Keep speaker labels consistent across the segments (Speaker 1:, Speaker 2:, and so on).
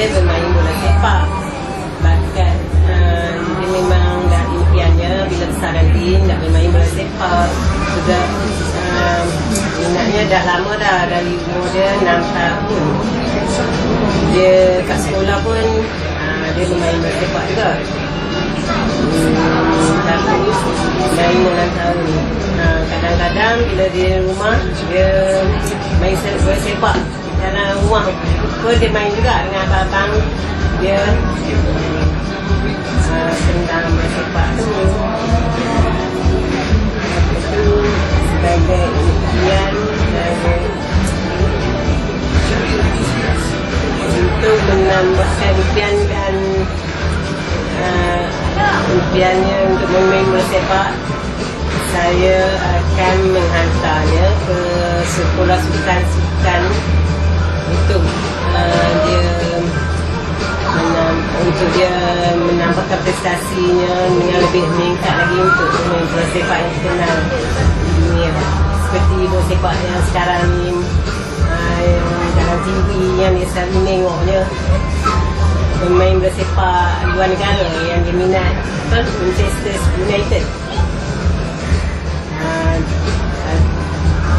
Speaker 1: dia bermain bola sepak. Bakat uh, dia memang dah impiannya bila besar nanti nak bermain bola sepak. Juga uh, minatnya dah lama dah dari umur dia 6 tahun. Dia kat sekolah pun uh, dia bermain bola sepak juga. Hmm, dari enam tahun. Uh, kadang-kadang bila dia rumah dia main sepak dalam rumah pun dia main juga dengan abang-abang dia. Uh, tentang bersepak tu. Itu sebagai impian dan untuk menambahkan impian dan uh, impiannya untuk bermain bersepak saya akan menghantarnya ke sekolah sukan-sukan untuk dia menambahkan prestasinya dengan lebih meningkat lagi untuk main bola sepak yang terkenal di dunia. Seperti bola sepak yang sekarang ni uh, dalam TV yang dia selalu tengoknya pemain bola sepak luar negara yang dia minat. Manchester United.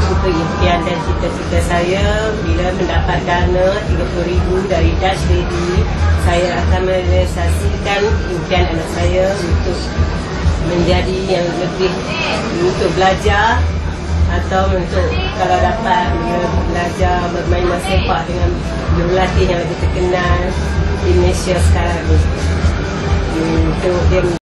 Speaker 1: Untuk impian dan cita-cita saya bila mendapat dana RM30,000 dari Dutch Lady merealisasikan impian anak saya untuk menjadi yang lebih untuk belajar atau untuk kalau dapat belajar bermain bola sepak dengan jurulatih yang lebih terkenal di Malaysia sekarang ni. Untuk dia